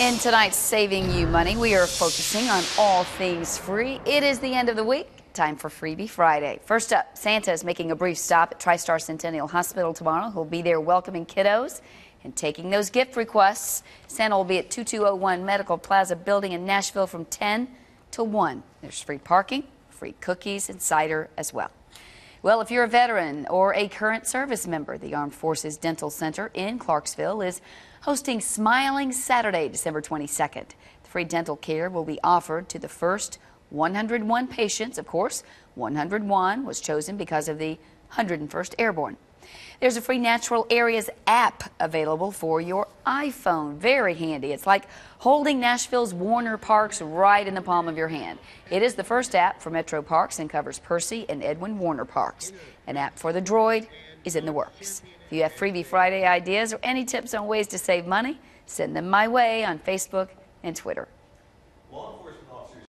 In tonight's Saving You Money, we are focusing on all things free. It is the end of the week. Time for Freebie Friday. First up, Santa is making a brief stop at TriStar Centennial Hospital tomorrow. He'll be there welcoming kiddos and taking those gift requests. Santa will be at 2201 Medical Plaza building in Nashville from 10 to 1. There's free parking, free cookies, and cider as well. Well, if you're a veteran or a current service member, the Armed Forces Dental Center in Clarksville is hosting Smiling Saturday, December 22nd. The free dental care will be offered to the first 101 patients. Of course, 101 was chosen because of the 101st Airborne. There's a free Natural Areas app available for your iPhone. Very handy. It's like holding Nashville's Warner Parks right in the palm of your hand. It is the first app for Metro Parks and covers Percy and Edwin Warner Parks. An app for the Droid is in the works. If you have Freebie Friday ideas or any tips on ways to save money, send them my way on Facebook and Twitter.